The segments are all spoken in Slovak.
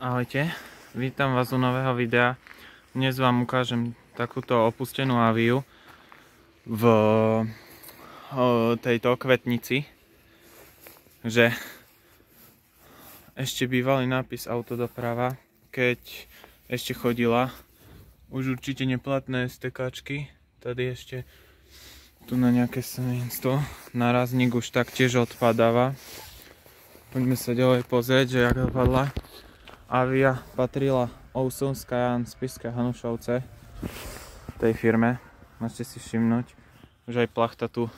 Ahojte, vítam vás u nového videa. Dnes vám ukážem takúto opustenú aviu v tejto kvetnici, že ešte bývalý nápis autodoprava, keď ešte chodila, už určite neplatné stekačky, tady ešte tu na nejaké semenstvo, narazník už taktiež odpadáva. Poďme sa ďalej pozrieť, že jak dopadla. Avia patrila Ousun Skyan Spišské Hanušovce tej firme. Môžete si všimnúť, že aj plachta tu.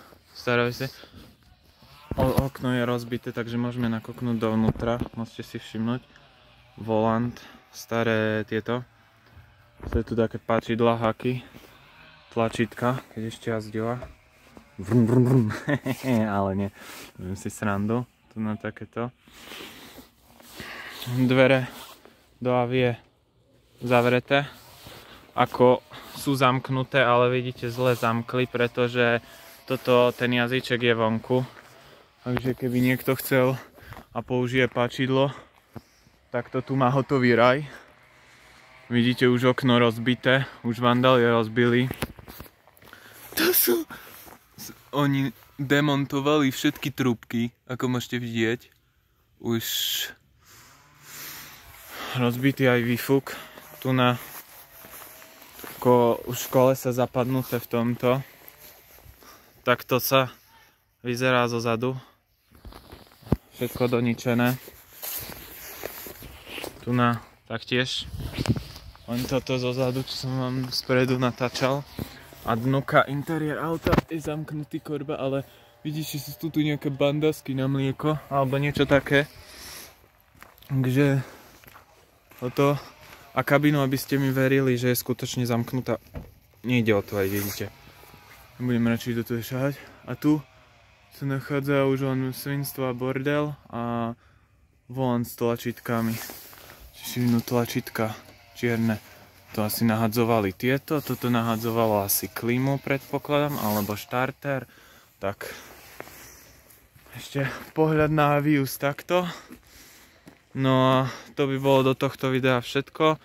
O, okno je rozbité, takže môžeme nakoknúť dovnútra. Môžete si všimnúť. Volant, staré tieto. Sú tu také pačidla, haky, tlačítka, keď ešte jazdila. Vrum, vrum, vrum. Ale nie, budem si srandu. Tu na takéto dvere do avie zavreté, ako sú zamknuté, ale vidíte zle zamkli, pretože toto, ten jazyček je vonku. Takže keby niekto chcel a použije páčidlo, tak to tu má hotový raj. Vidíte už okno rozbité, už vandali rozbili. To sú... Oni demontovali všetky trúbky, ako môžete vidieť. Už rozbitý aj výfuk. Tu na ko, už kolesa zapadnuté v tomto. Takto sa vyzerá zo zadu. Všetko doničené. Tu na taktiež. Len toto zo zadu, čo som vám spredu natáčal. A dnuka interiér auta je zamknutý korba, ale vidíš, že sú tu nejaké bandasky na mlieko alebo niečo také. Takže toto a kabinu, aby ste mi verili, že je skutočne zamknutá. Nejde o to, aj vidíte. Budem radšej do toho šahať. A tu sa nachádza už len svinstvo a bordel a volant s tlačítkami. Čiže tlačítka čierne. To asi nahadzovali tieto, toto nahadzovalo asi klímu predpokladám, alebo štarter. Tak ešte pohľad na Avius takto. No a to by bolo do tohto videa všetko.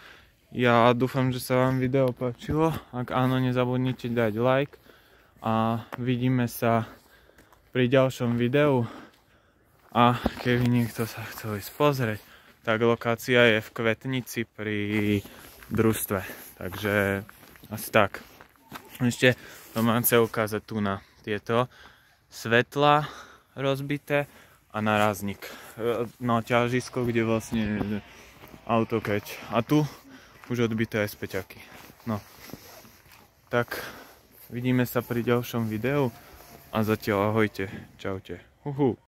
Ja dúfam, že sa vám video páčilo. Ak áno, nezabudnite dať like. A vidíme sa pri ďalšom videu. A keby niekto sa chcel ísť pozrieť, tak lokácia je v Kvetnici pri družstve. Takže asi tak. Ešte to mám chcel ukázať tu na tieto svetla rozbité a narazník. No ťažisko, kde vlastne auto keď. A tu už odbité aj späťaky. No. Tak vidíme sa pri ďalšom videu a zatiaľ ahojte. Čaute. Uhu.